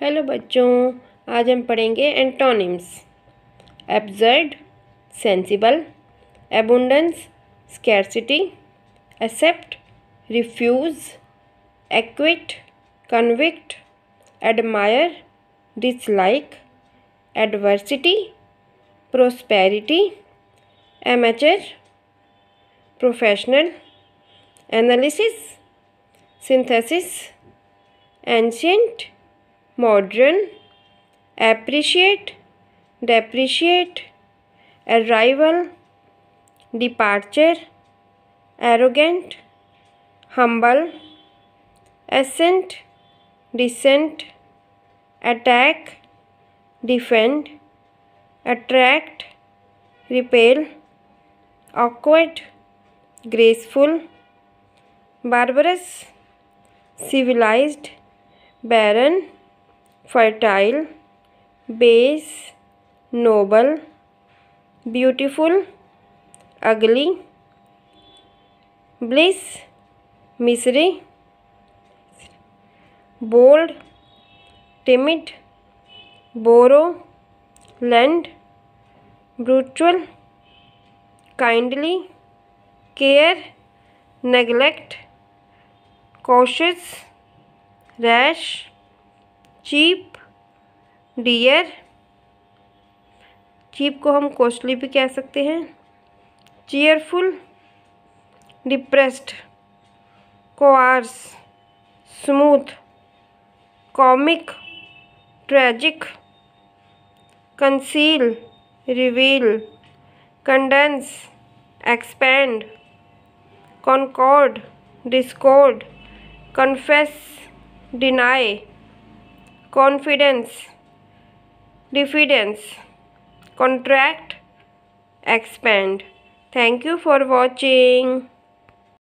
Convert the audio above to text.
Hello बच्चों, आज हम पढ़ेंगे antonyms absurd sensible abundance scarcity accept refuse acquit convict admire dislike adversity prosperity amateur professional analysis synthesis ancient modern appreciate depreciate arrival departure arrogant humble ascent descent attack defend attract repel awkward graceful barbarous civilized barren fertile base noble beautiful ugly bliss misery bold timid borrow lend brutal kindly care neglect cautious rash cheap, dear. Cheap को हम costly भी कह सकते हैं। Cheerful, depressed, coarse, smooth, comic, tragic, conceal, reveal, condense, expand, concord, discord, confess, deny. Confidence diffidence contract expand. Thank you for watching